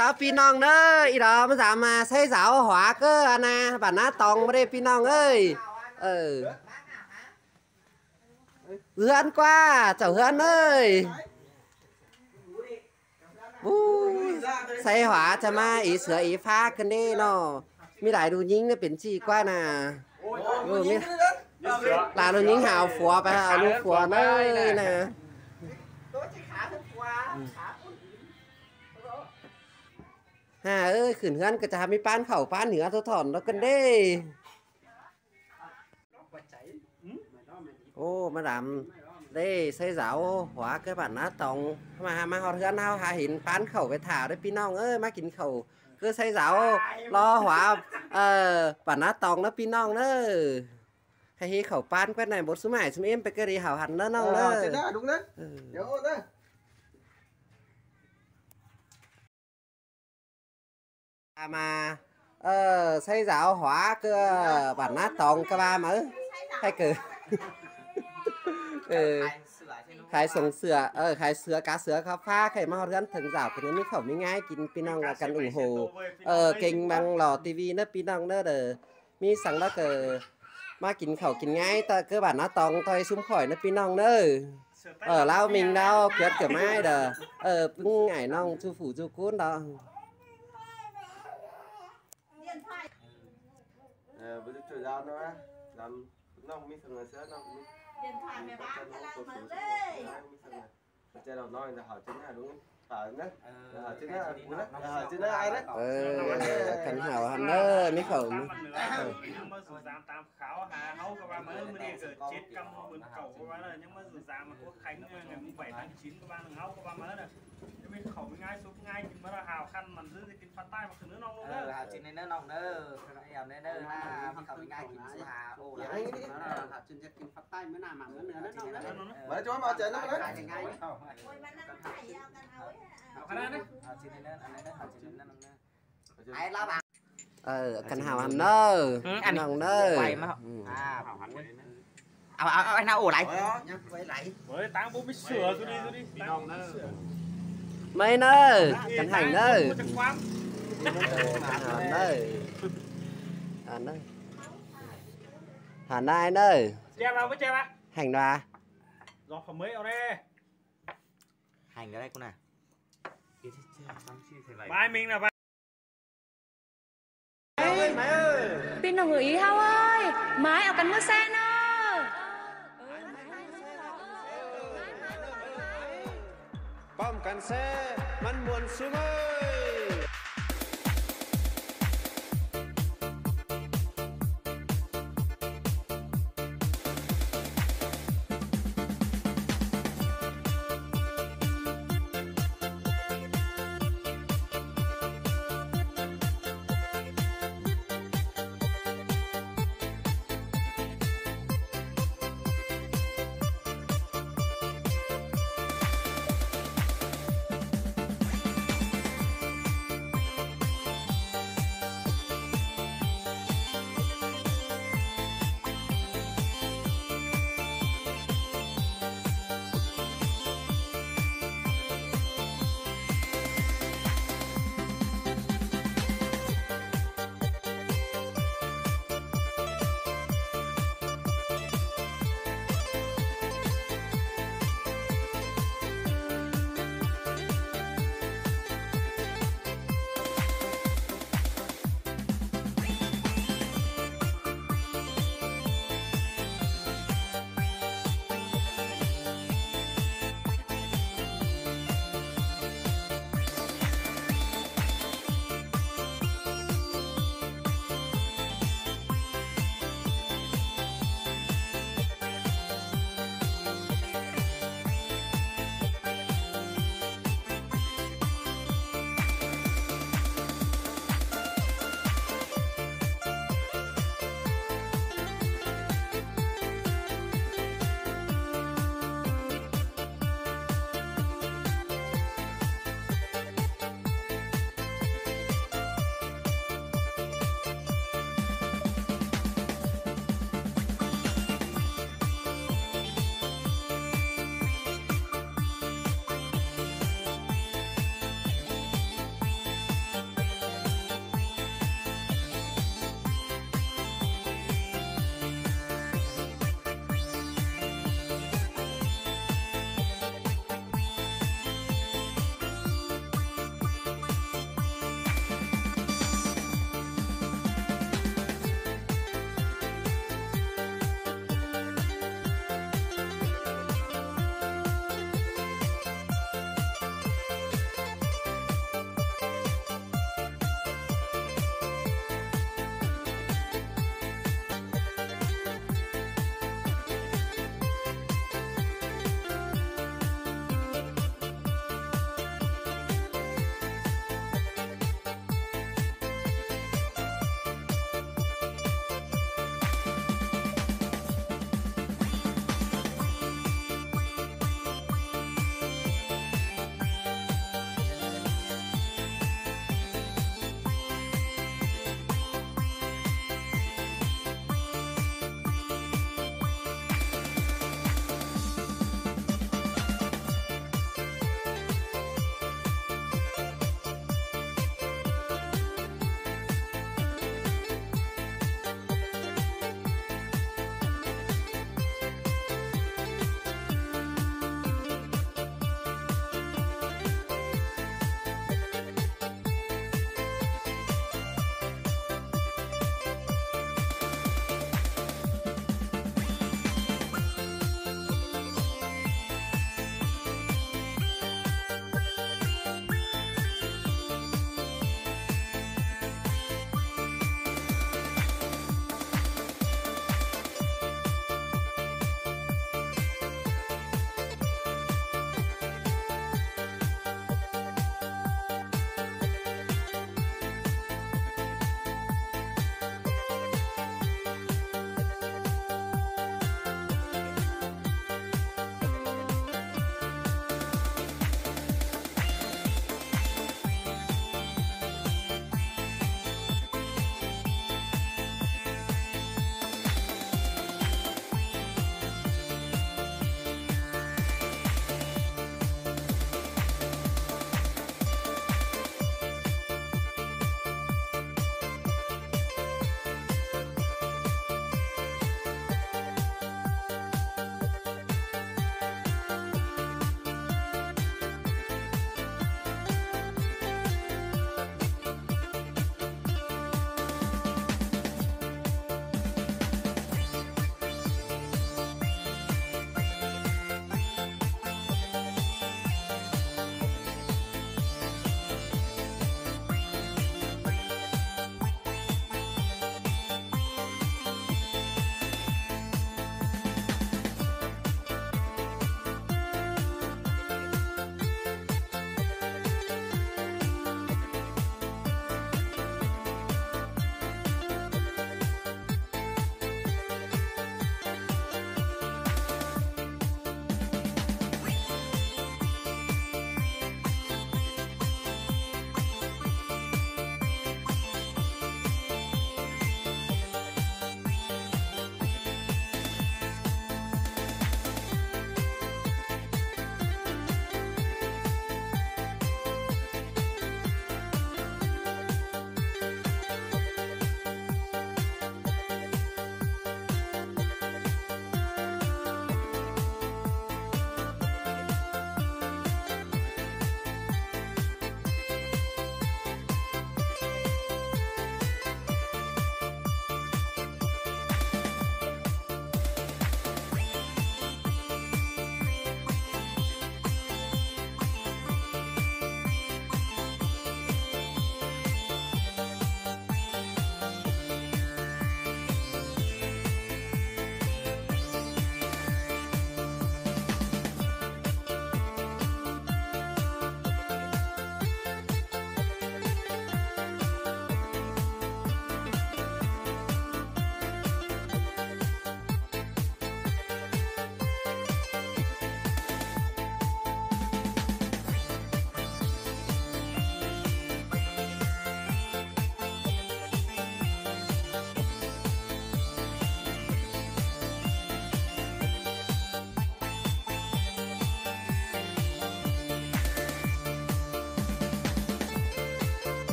จ้าพี่น้องเด้ออีดอมาสามมาใช้สาวหัวเก็อันนะบ้านนาตองไม่ได้พี่น้องเอ้ยเออเฮือนกว่าเจ้าเฮือนเอ้ยบูใส่หัวจะมาอีเสืออีฟ้ากันเด้เนาะมีหลายดูยิงเนี่ยเป็นจีกว่าน่ะเออมีหลายดูยิงหาวฝัวไปเอาลูกฝัวเน้ยนะ ฮ่าเอ้ยขืนเฮือนก็จะทำให้ป้านเข่าป้านเหนือทถอนแล้วกันเด้โอ้มาดำได้ใส่สาวหัวเกิดบาดนะตองมามาหอดเฮือนเอาหาหินป้านเข่าไปถ่าได้พี่น้องเอ้ยมากินเข่าก็ใส่สาวรอหัวเอ่อบานะตองแล้วพี่น้องเน้อให้เขาป้านก็ไหนบทสมัยสมัยเอ็มไปกระดีเห่าหันเน้อน้องเน้อจะได้ดุงเน้อเดี๋ยวเน้อ À mà ờ xây giáo hóa cơ, bản nát tòng cơ ba mỡ hay cử ừ. khai sống sửa ờ khai sửa cá sửa cá pha, khai mau gần thần giáo của những nước khẩu mình ngay kín pinong là cần ủng hộ ờ kênh bằng lò tivi nó pinong nó đờ. Mi sẵn đó cờ mà kín khẩu kinh ngay ta cơ bản nó tòng thôi xung khỏi nó pinong nó ở ờ, lao mình đâu quyết cửa mai đờ. Ờ bưng ngải nong, chu phủ chu cún đó. bây giờ ra nữa. Làm nó không biết thằng này sẽ nó không biết điện thoại mày bán cái lan mới đấy chơi đầu nói là hỏi chính là đúng không? cảnh hào hẳn đó mấy khẩu ừ. mà chết mình khẩu ngay xuống ngay thì mới hào khăn mình giữ thì kinh phát tay mà cứ nữa nong luôn đó hào nữa nong đó cái này này nữa ngay thì giữ hà ô là ngay đó hào trên chắc kinh phát tay mới nào mà mới nữa nữa nong đó mà cho mà chơi nó đấy ngay đấy hào hào trên này nữa nong đó hào hầm nơ à à anh nào ổ lại? Quay lại. Với táng bố mít sửa tôi đi tôi đi. Táng bố mít mấy nơ ờ, cánh hành nơ hàn nơ hàn nơ hàn nai nơ hành đoà. Giọt phẩm mấy ở đây hành ở đây con này bài mình là bài pin đồng ý hao ơi. Mái ở cắn mưa sen ơi. ป้อมกันแซ่มันมวนซูเมอร์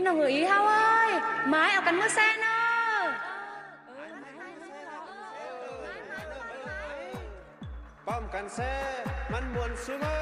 Pin ở người ý hao ơi. Mái ở cắn mưa sen ơ Bom cắn xe, Mắn buồn xuống ơi.